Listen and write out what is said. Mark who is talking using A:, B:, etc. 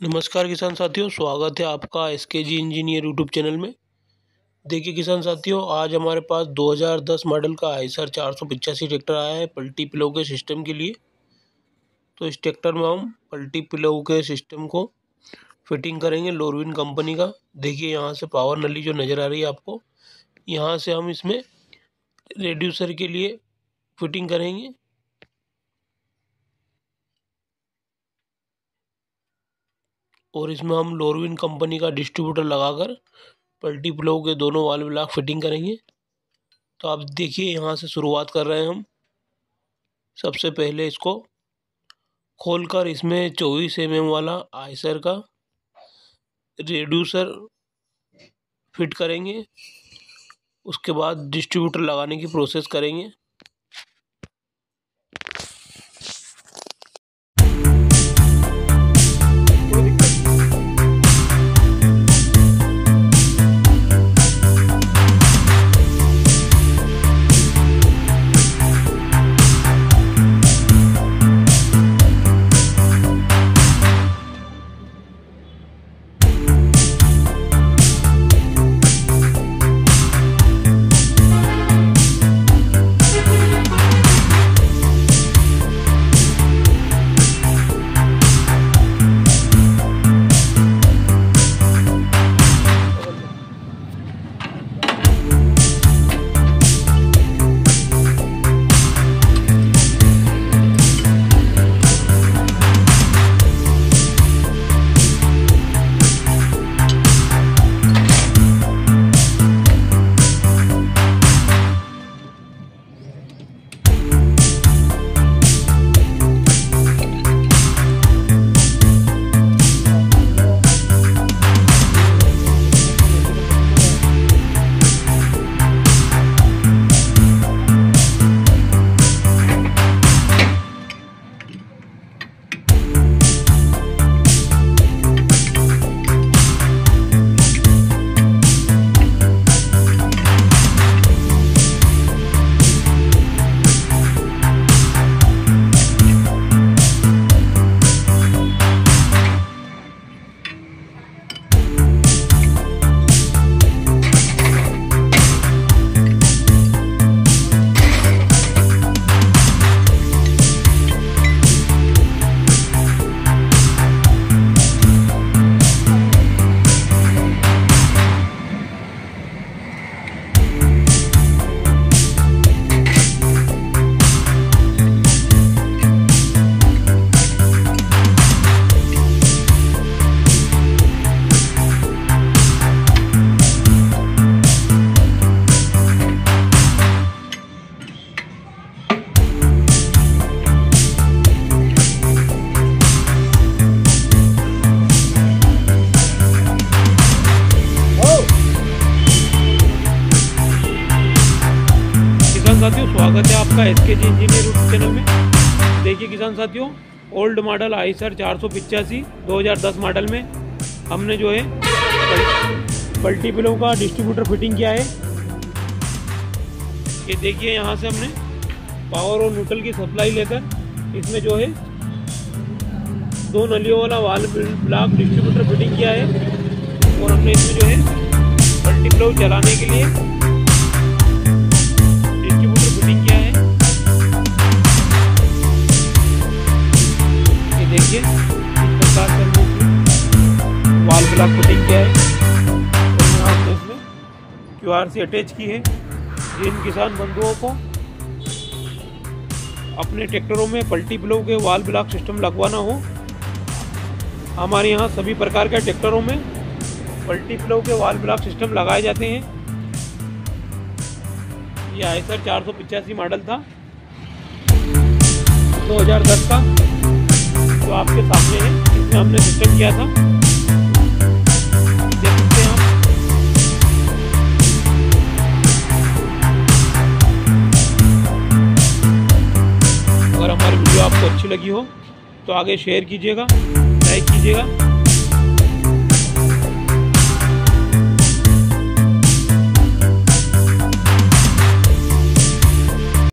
A: नमस्कार किसान साथियों, स्वागत है आपका एस के जी इंजीनियर यूट्यूब चैनल में। देखिए किसान साथियों, आज हमारे पास 2010 मॉडल का आईसर चार सौ पिचासी ट्रैक्टर आया है पल्टी पिलो के सिस्टम के लिए। तो इस ट्रैक्टर में हम पल्टी पिलो के सिस्टम को फिटिंग करेंगे लोरविन कंपनी का। देखिए यहाँ से पावर नली जो नज़र आ रही है आपको, यहाँ से हम इसमें रेड्यूसर के लिए फिटिंग करेंगे। और इसमें हम लोरविन कंपनी का डिस्ट्रीब्यूटर लगाकर पल्टी प्लो के दोनों वाल ब्लॉक फिटिंग करेंगे। तो आप देखिए यहाँ से शुरुआत कर रहे हैं हम। सबसे पहले इसको खोलकर इसमें चौबीस एम वाला आइसर का रेड्यूसर फिट करेंगे। उसके बाद डिस्ट्रीब्यूटर लगाने की प्रोसेस करेंगे। साथियों, स्वागत है आपका एस के जी इंजीनियर चैनल में। देखिए किसान साथियों ओल्ड मॉडल आई सर चार सौ पिचासी, दो हज़ार दस मॉडल में हमने जो है पल्टी पिलो का डिस्ट्रीब्यूटर फिटिंग किया है। ये देखिए यहाँ से हमने पावर और न्यूट्रल की सप्लाई लेकर इसमें जो है दो नलियों वाला वाल ब्लॉक डिस्ट्रीब्यूटर फिटिंग किया है और हमने इसमें जो है पल्टी पिलो चलाने के लिए देखिए वाल ब्लॉक फिटिंग किया है? क्यू आर सी अटैच की है। जिन किसान बंधुओं को अपने ट्रैक्टरों में पल्टी ब्लो के वाल ब्लॉक सिस्टम लगवाना हो। हमारे यहाँ सभी प्रकार के ट्रैक्टरों में पल्टी ब्लो के वाल ब्लॉक सिस्टम लगाए जाते हैं। ये आयसर चार सौ मॉडल था। 2010 का। जो आपके सामने है इसमें हमने सिस्टम किया था। अगर हमारी वीडियो आपको अच्छी लगी हो तो आगे शेयर कीजिएगा, लाइक कीजिएगा।